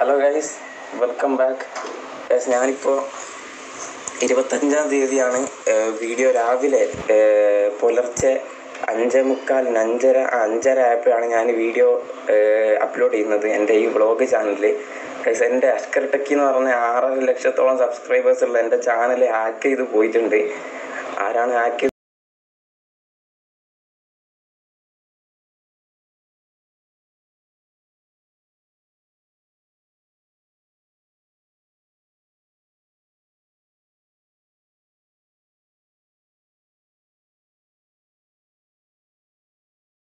Hello guys welcome back guys ഞാനിപ്പോൾ ഇരുപത്തഞ്ചാം തീയതിയാണ് വീഡിയോ രാവിലെ പുലർച്ചെ അഞ്ചേ മുക്കാലിന് അഞ്ചര അഞ്ചര ആയപ്പോഴാണ് ഞാൻ വീഡിയോ അപ്ലോഡ് ചെയ്യുന്നത്. എന്റെ ഈ വ്ളോഗ് ചാനലിൽ ഗൈസ് എന്റെ അഷ്കർ ടെക്കി എന്ന് പറഞ്ഞ ആറര ലക്ഷത്തോളം സബ്സ്ക്രൈബേഴ്സ് ഉള്ള എന്റെ ചാനൽ ഹാക്ക് ചെയ്ത് പോയിട്ടുണ്ട്. ആരാണ് ഹാക്ക്